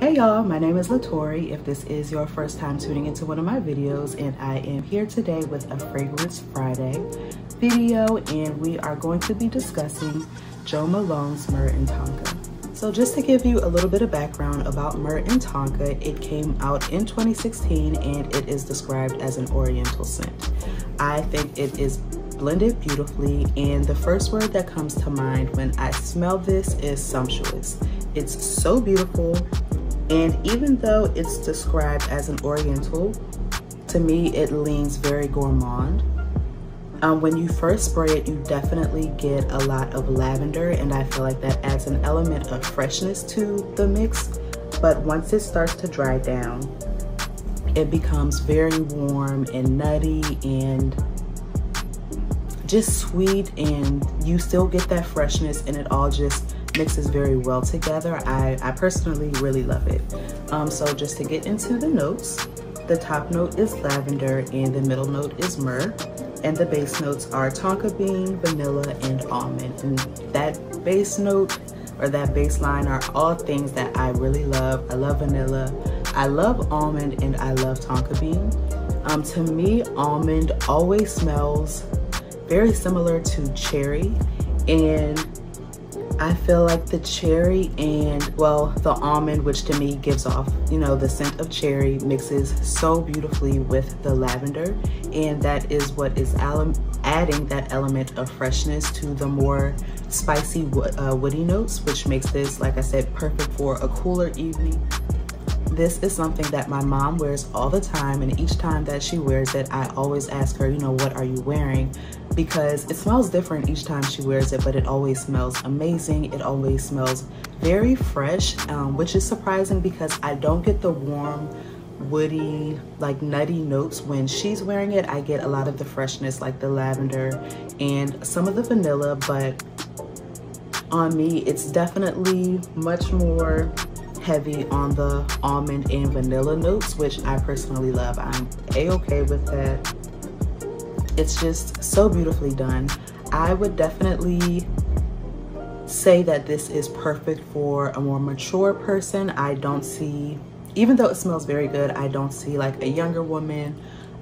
Hey y'all, my name is Latorri. If this is your first time tuning into one of my videos, and I am here today with a Fragrance Friday video, and we are going to be discussing Jo Malone's Myrrh and Tonka. So just to give you a little bit of background about Myrrh and Tonka, it came out in 2016 and it is described as an oriental scent. I think it is blended beautifully and the first word that comes to mind when I smell this is sumptuous. It's so beautiful and even though it's described as an oriental, to me it leans very gourmand. Um, when you first spray it, you definitely get a lot of lavender and I feel like that adds an element of freshness to the mix. But once it starts to dry down, it becomes very warm and nutty and just sweet and you still get that freshness and it all just mixes very well together. I, I personally really love it. Um, so just to get into the notes, the top note is lavender and the middle note is myrrh. And the base notes are tonka bean, vanilla, and almond. And that base note or that base line are all things that I really love. I love vanilla, I love almond, and I love tonka bean. Um, to me, almond always smells very similar to cherry. And I feel like the cherry and, well, the almond, which to me gives off, you know, the scent of cherry mixes so beautifully with the lavender. And that is what is adding that element of freshness to the more spicy uh, woody notes, which makes this, like I said, perfect for a cooler evening. This is something that my mom wears all the time and each time that she wears it, I always ask her, you know, what are you wearing? Because it smells different each time she wears it, but it always smells amazing. It always smells very fresh, um, which is surprising because I don't get the warm, woody, like nutty notes when she's wearing it. I get a lot of the freshness like the lavender and some of the vanilla, but on me, it's definitely much more heavy on the almond and vanilla notes, which I personally love. I'm a-okay with that. It's just so beautifully done. I would definitely say that this is perfect for a more mature person. I don't see, even though it smells very good, I don't see like a younger woman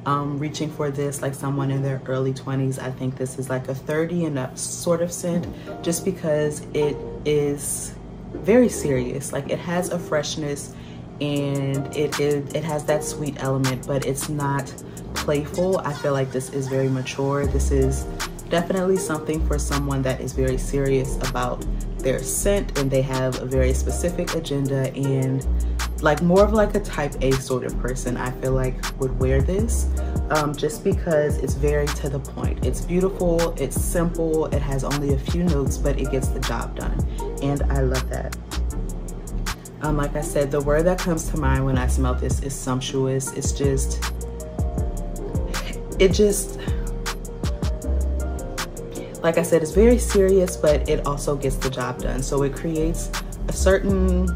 um, reaching for this like someone in their early 20s. I think this is like a 30 and up sort of scent just because it is very serious. Like it has a freshness and it is it has that sweet element, but it's not playful. I feel like this is very mature. This is definitely something for someone that is very serious about their scent and they have a very specific agenda and like more of like a type A sort of person I feel like would wear this um, just because it's very to the point. It's beautiful, it's simple, it has only a few notes but it gets the job done and I love that. Um, like I said, the word that comes to mind when I smell this is sumptuous. It's just it just, like I said, it's very serious, but it also gets the job done. So it creates a certain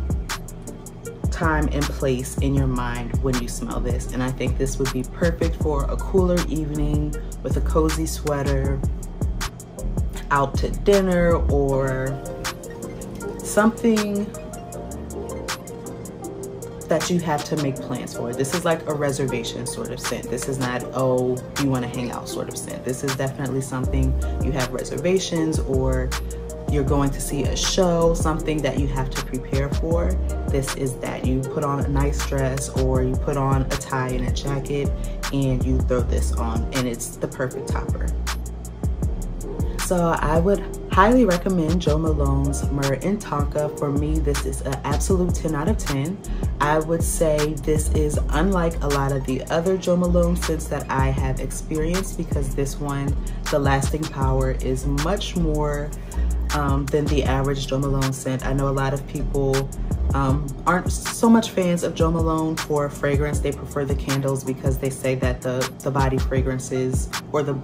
time and place in your mind when you smell this. And I think this would be perfect for a cooler evening with a cozy sweater, out to dinner or something that you have to make plans for. This is like a reservation sort of scent. This is not, oh, you want to hang out sort of scent. This is definitely something you have reservations or you're going to see a show, something that you have to prepare for. This is that. You put on a nice dress or you put on a tie and a jacket and you throw this on and it's the perfect topper. So I would highly recommend Jo Malone's Myrrh and Tonka. For me, this is an absolute 10 out of 10. I would say this is unlike a lot of the other Jo Malone scents that I have experienced because this one, the lasting power is much more um, than the average Jo Malone scent. I know a lot of people um, aren't so much fans of Jo Malone for fragrance. They prefer the candles because they say that the, the body fragrances or the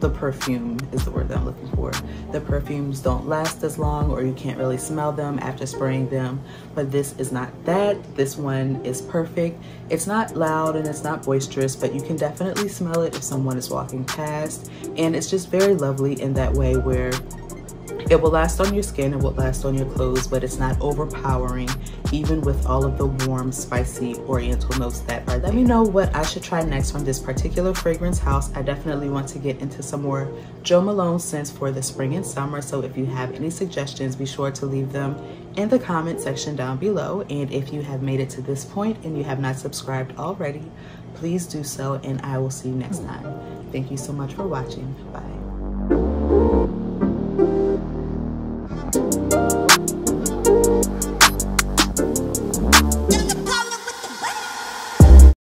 the perfume is the word that I'm looking for. The perfumes don't last as long or you can't really smell them after spraying them, but this is not that. This one is perfect. It's not loud and it's not boisterous, but you can definitely smell it if someone is walking past. And it's just very lovely in that way where it will last on your skin, it will last on your clothes, but it's not overpowering even with all of the warm, spicy oriental notes that are there. Let me know what I should try next from this particular fragrance house. I definitely want to get into some more Jo Malone scents for the spring and summer. So if you have any suggestions, be sure to leave them in the comment section down below. And if you have made it to this point and you have not subscribed already, please do so and I will see you next time. Thank you so much for watching. Bye.